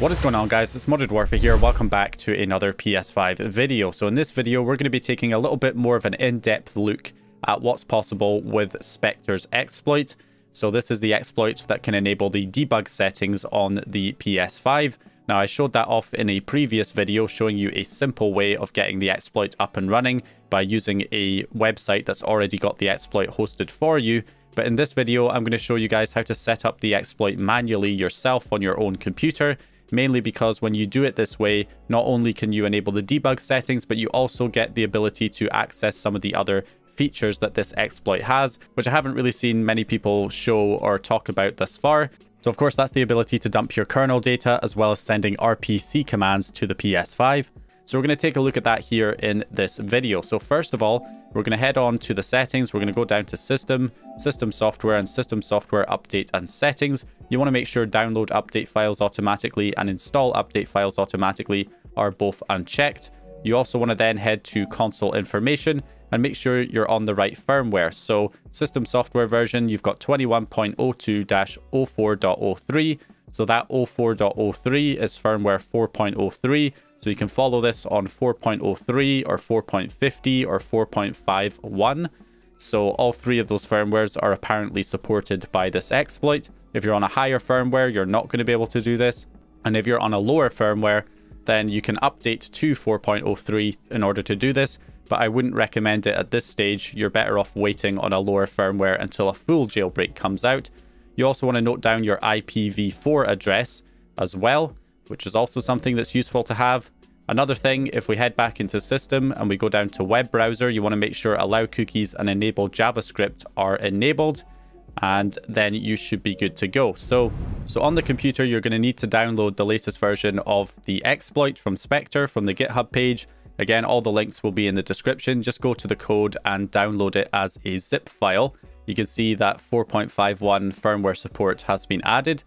What is going on guys, it's Modded Warfare here, welcome back to another PS5 video. So in this video we're going to be taking a little bit more of an in-depth look at what's possible with Spectre's exploit. So this is the exploit that can enable the debug settings on the PS5. Now I showed that off in a previous video showing you a simple way of getting the exploit up and running by using a website that's already got the exploit hosted for you. But in this video, I'm going to show you guys how to set up the exploit manually yourself on your own computer mainly because when you do it this way, not only can you enable the debug settings, but you also get the ability to access some of the other features that this exploit has, which I haven't really seen many people show or talk about thus far. So of course, that's the ability to dump your kernel data as well as sending RPC commands to the PS5. So we're going to take a look at that here in this video. So first of all, we're going to head on to the settings. We're going to go down to System, System Software, and System Software Update and Settings. You want to make sure download update files automatically and install update files automatically are both unchecked. You also want to then head to console information and make sure you're on the right firmware. So system software version, you've got 21.02-04.03. So that 04.03 is firmware 4.03. So you can follow this on 4.03 or 4.50 or 4.51. So all three of those firmwares are apparently supported by this exploit. If you're on a higher firmware, you're not going to be able to do this. And if you're on a lower firmware, then you can update to 4.03 in order to do this. But I wouldn't recommend it at this stage. You're better off waiting on a lower firmware until a full jailbreak comes out. You also want to note down your IPv4 address as well which is also something that's useful to have. Another thing, if we head back into system and we go down to web browser, you want to make sure allow cookies and enable JavaScript are enabled and then you should be good to go. So, so on the computer, you're going to need to download the latest version of the exploit from Spectre from the GitHub page. Again, all the links will be in the description. Just go to the code and download it as a zip file. You can see that 4.51 firmware support has been added.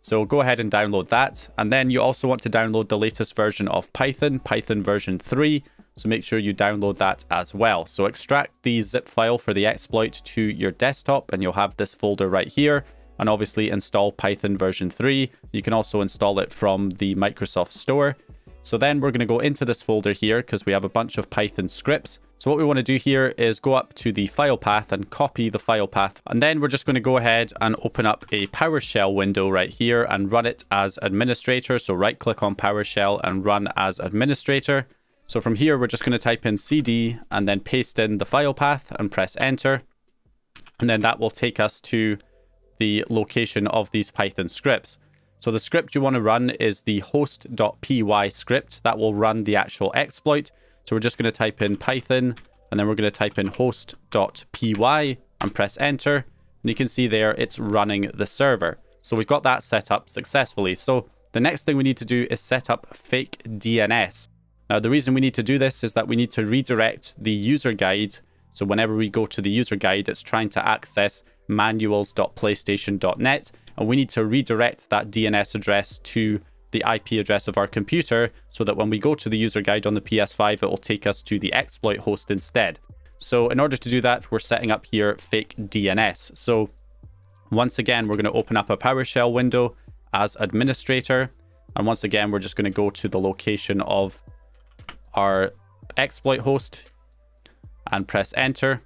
So go ahead and download that. And then you also want to download the latest version of Python, Python version 3. So make sure you download that as well. So extract the zip file for the exploit to your desktop and you'll have this folder right here. And obviously install Python version 3. You can also install it from the Microsoft Store. So then we're going to go into this folder here because we have a bunch of Python scripts. So what we want to do here is go up to the file path and copy the file path. And then we're just going to go ahead and open up a PowerShell window right here and run it as administrator. So right click on PowerShell and run as administrator. So from here, we're just going to type in cd and then paste in the file path and press enter. And then that will take us to the location of these Python scripts. So the script you want to run is the host.py script that will run the actual exploit. So we're just going to type in Python and then we're going to type in host.py and press enter. And you can see there it's running the server. So we've got that set up successfully. So the next thing we need to do is set up fake DNS. Now the reason we need to do this is that we need to redirect the user guide. So whenever we go to the user guide, it's trying to access manuals.playstation.net and we need to redirect that DNS address to the IP address of our computer so that when we go to the user guide on the PS5, it will take us to the exploit host instead. So in order to do that, we're setting up here fake DNS. So once again, we're going to open up a PowerShell window as administrator. And once again, we're just going to go to the location of our exploit host and press enter,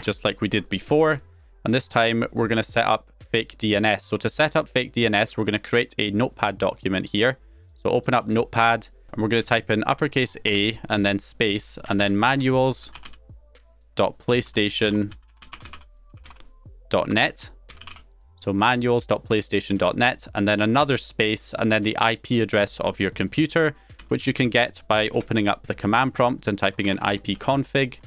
just like we did before. And this time we're going to set up fake DNS. So to set up fake DNS, we're going to create a notepad document here. So open up notepad and we're going to type in uppercase A and then space and then manuals.playstation.net. So manuals.playstation.net and then another space and then the IP address of your computer, which you can get by opening up the command prompt and typing in ipconfig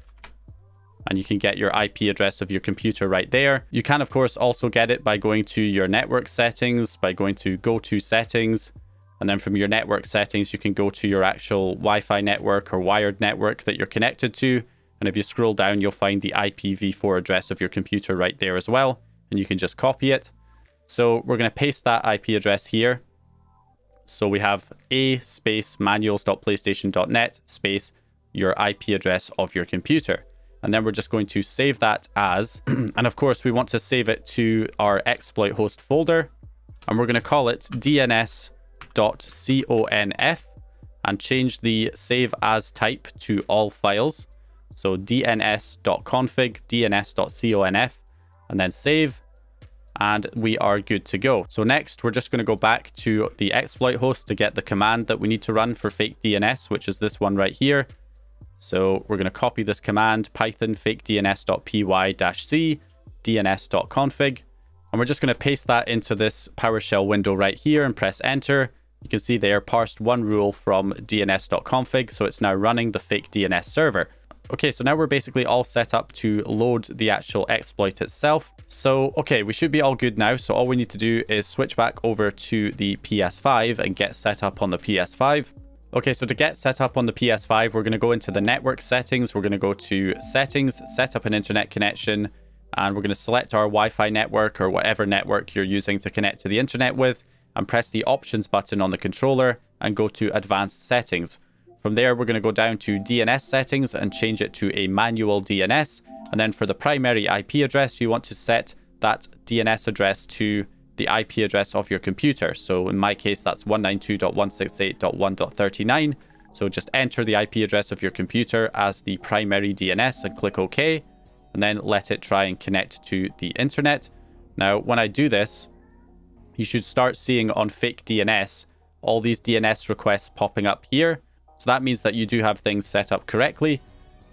and you can get your IP address of your computer right there. You can, of course, also get it by going to your network settings, by going to go to settings, and then from your network settings, you can go to your actual Wi-Fi network or wired network that you're connected to. And if you scroll down, you'll find the IPv4 address of your computer right there as well. And you can just copy it. So we're going to paste that IP address here. So we have a space manuals.playstation.net space your IP address of your computer. And then we're just going to save that as, and of course we want to save it to our exploit host folder. And we're going to call it dns.conf and change the save as type to all files. So dns.config, dns.conf, and then save, and we are good to go. So next, we're just going to go back to the exploit host to get the command that we need to run for fake DNS, which is this one right here. So we're going to copy this command, python fake dns.py-c dns.config, and we're just going to paste that into this PowerShell window right here and press enter. You can see there parsed one rule from dns.config, so it's now running the fake DNS server. Okay, so now we're basically all set up to load the actual exploit itself. So, okay, we should be all good now. So all we need to do is switch back over to the PS5 and get set up on the PS5. Okay, so to get set up on the PS5, we're going to go into the network settings. We're going to go to settings, set up an internet connection, and we're going to select our Wi-Fi network or whatever network you're using to connect to the internet with and press the options button on the controller and go to advanced settings. From there, we're going to go down to DNS settings and change it to a manual DNS. And then for the primary IP address, you want to set that DNS address to the IP address of your computer. So in my case, that's 192.168.1.39. So just enter the IP address of your computer as the primary DNS and click OK, and then let it try and connect to the internet. Now, when I do this, you should start seeing on fake DNS all these DNS requests popping up here. So that means that you do have things set up correctly.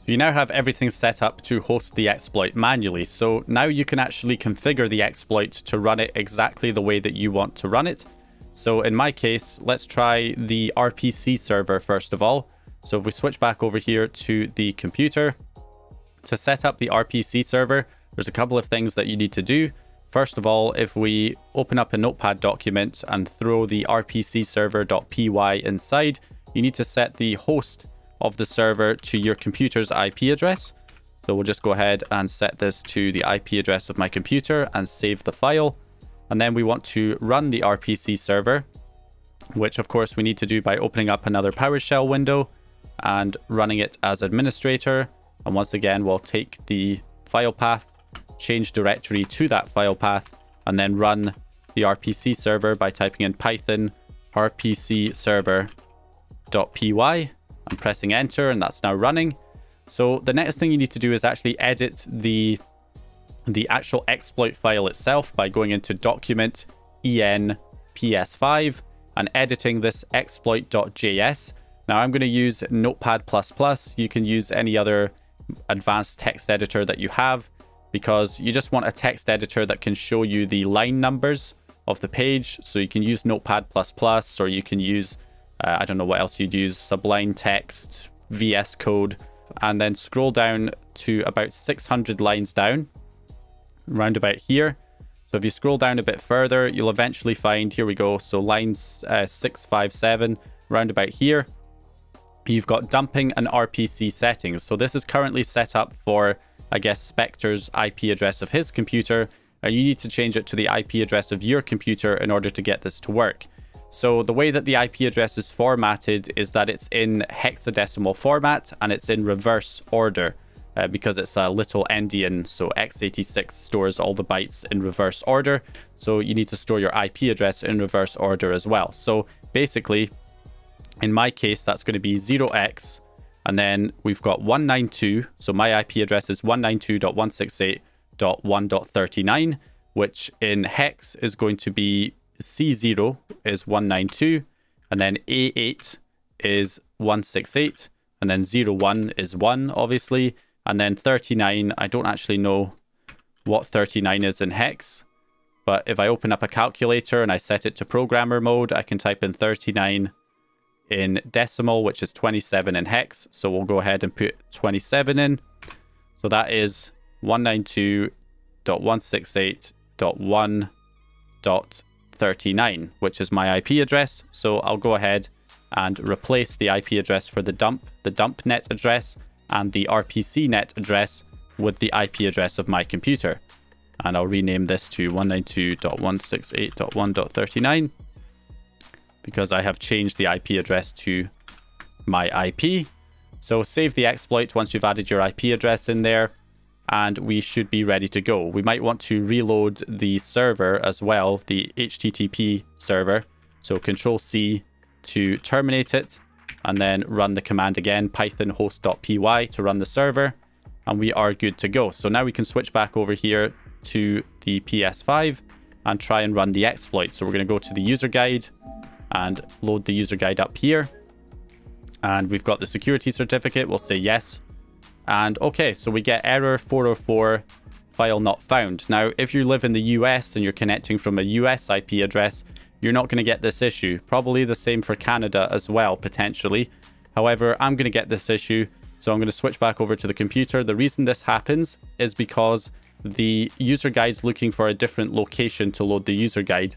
You now have everything set up to host the exploit manually. So now you can actually configure the exploit to run it exactly the way that you want to run it. So in my case, let's try the RPC server first of all. So if we switch back over here to the computer, to set up the RPC server, there's a couple of things that you need to do. First of all, if we open up a notepad document and throw the rpc server.py inside, you need to set the host of the server to your computer's IP address. So we'll just go ahead and set this to the IP address of my computer and save the file. And then we want to run the RPC server, which of course we need to do by opening up another PowerShell window and running it as administrator. And once again, we'll take the file path change directory to that file path, and then run the RPC server by typing in python rpc server.py and pressing enter, and that's now running. So the next thing you need to do is actually edit the the actual exploit file itself by going into document en ps5 and editing this exploit.js. Now I'm going to use Notepad++. You can use ++ any other advanced text editor that you have because you just want a text editor that can show you the line numbers of the page. So you can use Notepad++ or you can use, uh, I don't know what else you'd use, Sublime Text, VS Code, and then scroll down to about 600 lines down, round about here. So if you scroll down a bit further, you'll eventually find, here we go, so lines uh, 657, round about here, you've got dumping and RPC settings. So this is currently set up for I guess, Spectre's IP address of his computer, and you need to change it to the IP address of your computer in order to get this to work. So the way that the IP address is formatted is that it's in hexadecimal format and it's in reverse order uh, because it's a little endian. So x86 stores all the bytes in reverse order. So you need to store your IP address in reverse order as well. So basically, in my case, that's going to be 0x and then we've got 192. So my IP address is 192.168.1.39, which in hex is going to be C0 is 192, and then A8 is 168, and then 01 is 1, obviously. And then 39, I don't actually know what 39 is in hex. But if I open up a calculator and I set it to programmer mode, I can type in 39 in decimal, which is 27 in hex. So we'll go ahead and put 27 in. So that is 192.168.1.39, which is my IP address. So I'll go ahead and replace the IP address for the dump, the dump net address, and the RPC net address with the IP address of my computer. And I'll rename this to 192.168.1.39 because I have changed the IP address to my IP. So save the exploit once you've added your IP address in there and we should be ready to go. We might want to reload the server as well, the HTTP server, So control C to terminate it and then run the command again, python host.py to run the server. And we are good to go. So now we can switch back over here to the PS5 and try and run the exploit. So we're going to go to the user guide and load the user guide up here. And we've got the security certificate. We'll say yes. And okay, so we get error 404 file not found. Now, if you live in the US and you're connecting from a US IP address, you're not going to get this issue. Probably the same for Canada as well, potentially. However, I'm going to get this issue, so I'm going to switch back over to the computer. The reason this happens is because the user guide's looking for a different location to load the user guide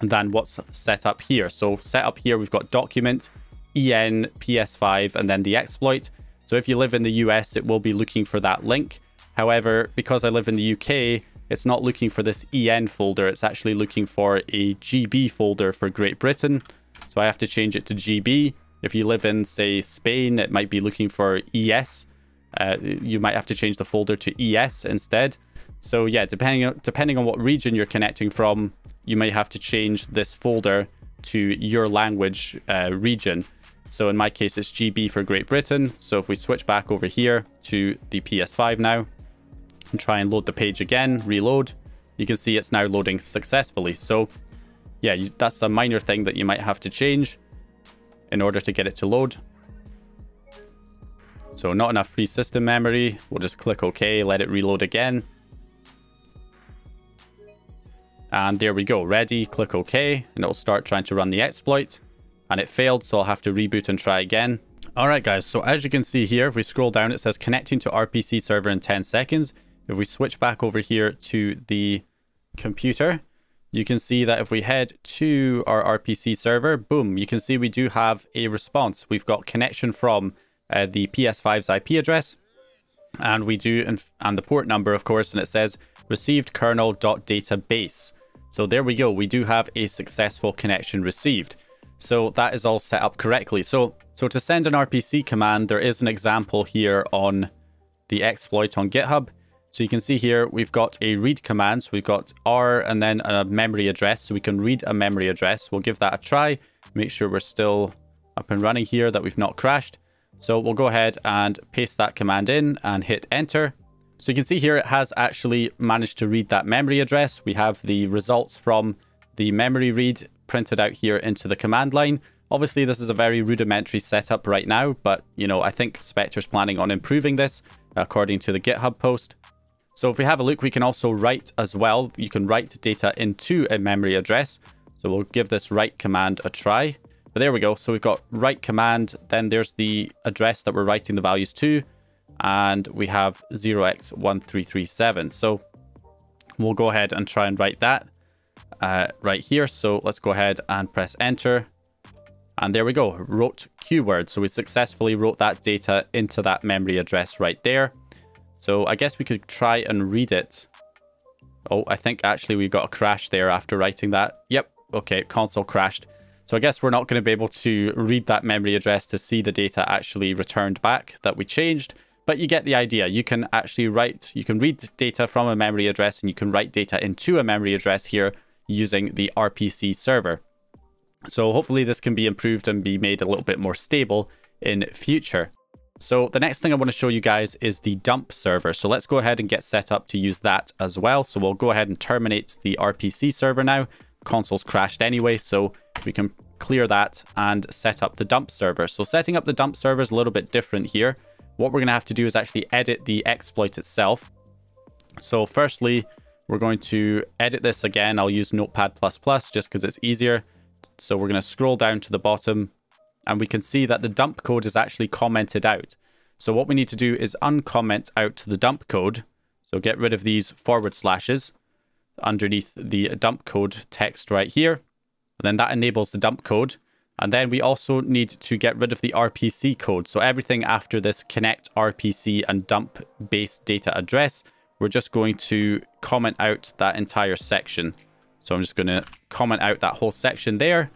than what's set up here. So set up here, we've got document, en, ps5, and then the exploit. So if you live in the US, it will be looking for that link. However, because I live in the UK, it's not looking for this EN folder. It's actually looking for a GB folder for Great Britain. So I have to change it to GB. If you live in, say, Spain, it might be looking for ES. Uh, you might have to change the folder to ES instead. So yeah, depending on, depending on what region you're connecting from, you may have to change this folder to your language uh, region. So in my case, it's GB for Great Britain. So if we switch back over here to the PS5 now, and try and load the page again, reload, you can see it's now loading successfully. So yeah, that's a minor thing that you might have to change in order to get it to load. So not enough free system memory. We'll just click OK, let it reload again. And there we go, ready, click OK, and it'll start trying to run the exploit. And it failed, so I'll have to reboot and try again. Alright guys, so as you can see here, if we scroll down, it says connecting to RPC server in 10 seconds. If we switch back over here to the computer, you can see that if we head to our RPC server, boom, you can see we do have a response. We've got connection from uh, the PS5's IP address, and we do, and and the port number, of course, and it says received kernel.database. So there we go. We do have a successful connection received. So that is all set up correctly. So, so to send an RPC command, there is an example here on the exploit on GitHub. So you can see here, we've got a read command. So we've got R and then a memory address. So we can read a memory address. We'll give that a try. Make sure we're still up and running here, that we've not crashed. So we'll go ahead and paste that command in and hit enter. So you can see here, it has actually managed to read that memory address. We have the results from the memory read printed out here into the command line. Obviously, this is a very rudimentary setup right now, but you know, I think Spectre's planning on improving this according to the GitHub post. So if we have a look, we can also write as well. You can write data into a memory address. So we'll give this write command a try. But there we go. So we've got write command. Then there's the address that we're writing the values to. And we have 0x1337. So we'll go ahead and try and write that uh, right here. So let's go ahead and press enter. And there we go, wrote keyword. So we successfully wrote that data into that memory address right there. So I guess we could try and read it. Oh, I think actually we got a crash there after writing that. Yep, okay, console crashed. So I guess we're not going to be able to read that memory address to see the data actually returned back that we changed. But you get the idea. You can actually write, you can read data from a memory address and you can write data into a memory address here using the RPC server. So hopefully this can be improved and be made a little bit more stable in future. So the next thing I want to show you guys is the dump server. So let's go ahead and get set up to use that as well. So we'll go ahead and terminate the RPC server now. Console's crashed anyway, so we can clear that and set up the dump server. So setting up the dump server is a little bit different here. What we're going to have to do is actually edit the exploit itself. So firstly, we're going to edit this again. I'll use Notepad++ just because it's easier. So we're going to scroll down to the bottom and we can see that the dump code is actually commented out. So what we need to do is uncomment out the dump code. So get rid of these forward slashes underneath the dump code text right here. And then that enables the dump code. And then we also need to get rid of the RPC code. So everything after this connect RPC and dump base data address, we're just going to comment out that entire section. So I'm just going to comment out that whole section there.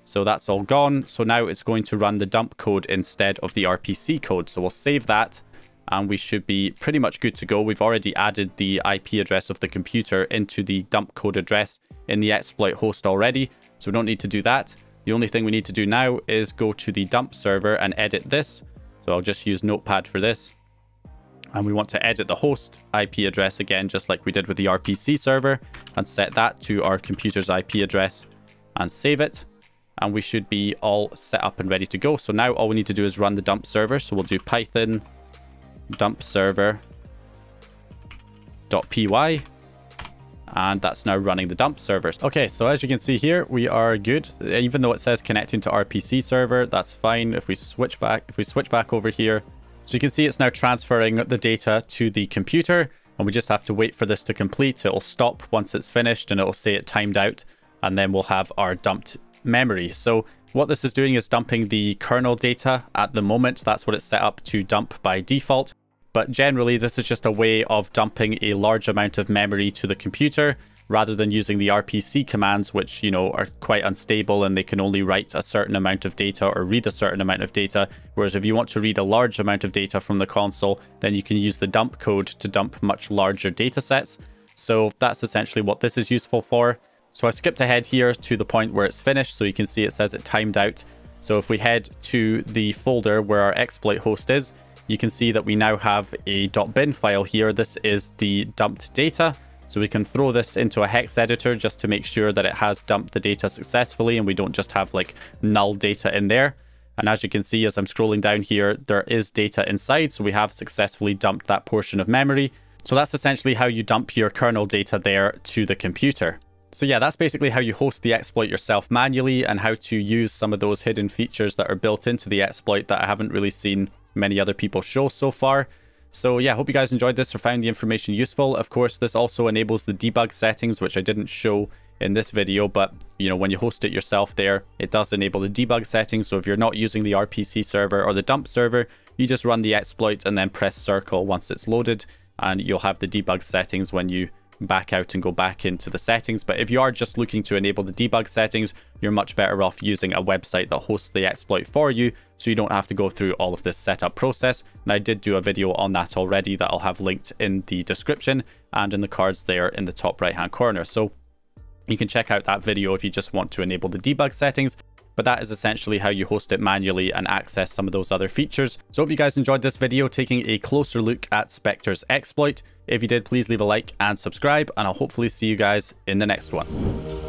So that's all gone. So now it's going to run the dump code instead of the RPC code. So we'll save that and we should be pretty much good to go. We've already added the IP address of the computer into the dump code address in the exploit host already, so we don't need to do that. The only thing we need to do now is go to the dump server and edit this. So I'll just use Notepad for this. And we want to edit the host IP address again, just like we did with the RPC server, and set that to our computer's IP address and save it. And we should be all set up and ready to go. So now all we need to do is run the dump server. So we'll do python dump server .py and that's now running the dump servers. Okay, so as you can see here, we are good. Even though it says connecting to RPC server, that's fine. If we switch back, if we switch back over here, so you can see it's now transferring the data to the computer and we just have to wait for this to complete. It'll stop once it's finished and it'll say it timed out and then we'll have our dumped memory. So what this is doing is dumping the kernel data at the moment. That's what it's set up to dump by default. But generally, this is just a way of dumping a large amount of memory to the computer rather than using the RPC commands, which, you know, are quite unstable and they can only write a certain amount of data or read a certain amount of data. Whereas if you want to read a large amount of data from the console, then you can use the dump code to dump much larger data sets. So that's essentially what this is useful for. So I skipped ahead here to the point where it's finished. So you can see it says it timed out. So if we head to the folder where our exploit host is, you can see that we now have a .bin file here. This is the dumped data. So we can throw this into a hex editor just to make sure that it has dumped the data successfully and we don't just have like null data in there. And as you can see, as I'm scrolling down here, there is data inside. So we have successfully dumped that portion of memory. So that's essentially how you dump your kernel data there to the computer. So yeah, that's basically how you host the exploit yourself manually and how to use some of those hidden features that are built into the exploit that I haven't really seen many other people show so far. So yeah, hope you guys enjoyed this or found the information useful. Of course, this also enables the debug settings, which I didn't show in this video, but you know, when you host it yourself there, it does enable the debug settings. So if you're not using the RPC server or the dump server, you just run the exploit and then press circle once it's loaded and you'll have the debug settings when you back out and go back into the settings. But if you are just looking to enable the debug settings, you're much better off using a website that hosts the exploit for you so you don't have to go through all of this setup process. And I did do a video on that already that I'll have linked in the description and in the cards there in the top right hand corner. So you can check out that video if you just want to enable the debug settings but that is essentially how you host it manually and access some of those other features. So hope you guys enjoyed this video taking a closer look at Spectre's exploit. If you did, please leave a like and subscribe, and I'll hopefully see you guys in the next one.